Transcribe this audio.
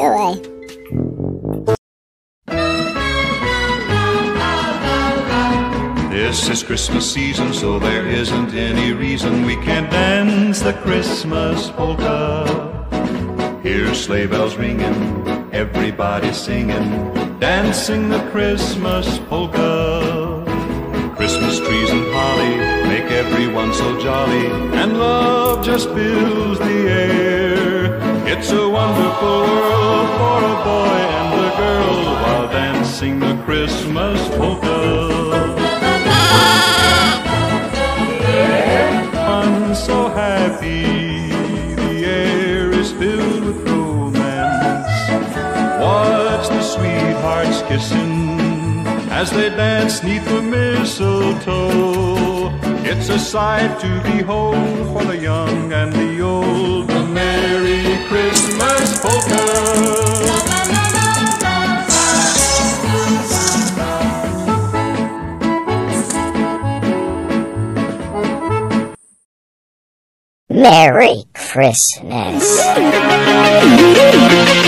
go away. Christmas season, so there isn't any reason we can't dance the Christmas polka. Hear sleigh bells ringing, everybody singing, dancing the Christmas polka. Christmas trees and holly make everyone so jolly, and love just fills the air. It's a wonderful world for a boy and a girl while dancing the Christmas polka. So happy, the air is filled with romance. Watch the sweethearts kissing as they dance neath the mistletoe. It's a sight to behold Merry Christmas.